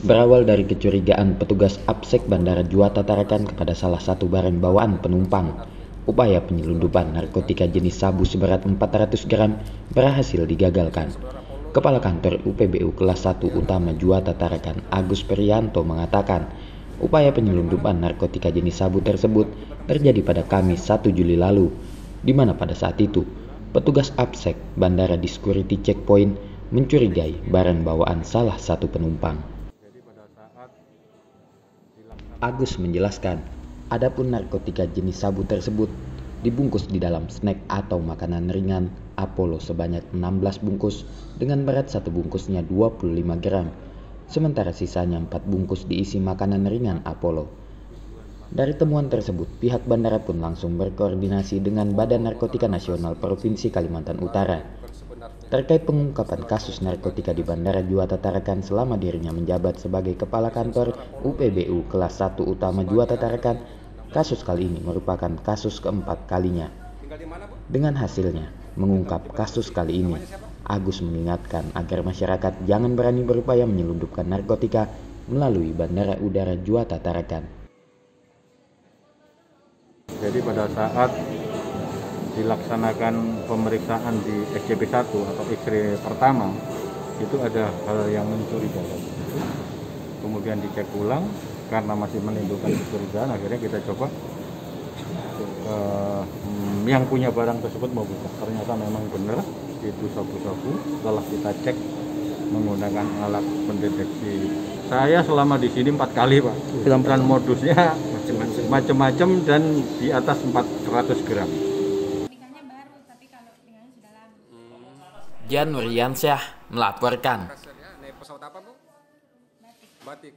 Berawal dari kecurigaan petugas Absek Bandara Juata Tarakan kepada salah satu barang bawaan penumpang, upaya penyelundupan narkotika jenis sabu seberat 400 gram berhasil digagalkan. Kepala Kantor UPBU kelas 1 Utama Juata Tarakan Agus Perianto mengatakan, upaya penyelundupan narkotika jenis sabu tersebut terjadi pada Kamis 1 Juli lalu, di mana pada saat itu petugas Absek Bandara di Checkpoint mencurigai barang bawaan salah satu penumpang. Agus menjelaskan, adapun narkotika jenis sabu tersebut dibungkus di dalam snack atau makanan ringan Apollo sebanyak 16 bungkus dengan berat satu bungkusnya 25 gram, sementara sisanya 4 bungkus diisi makanan ringan Apollo. Dari temuan tersebut, pihak bandara pun langsung berkoordinasi dengan Badan Narkotika Nasional Provinsi Kalimantan Utara terkait pengungkapan kasus narkotika di Bandara Juata Tarakan selama dirinya menjabat sebagai Kepala Kantor UPBU kelas 1 Utama Juata Tarakan. Kasus kali ini merupakan kasus keempat kalinya. Dengan hasilnya, mengungkap kasus kali ini, Agus mengingatkan agar masyarakat jangan berani berupaya menyelundupkan narkotika melalui Bandara Udara Juata Tarakan. jadi pada saat dilaksanakan pemeriksaan di SCP 1 atau X-ray pertama itu ada hal yang mencurigakan. Kemudian dicek ulang karena masih menimbulkan kecurigaan akhirnya kita coba eh, hmm, yang punya barang tersebut mau buka. Ternyata memang benar itu sabu-sabu setelah kita cek menggunakan alat pendeteksi. Saya selama di sini empat kali pak. Dan modusnya macam-macam dan di atas 400 gram. Jan Nuryansyah melaporkan. Batik.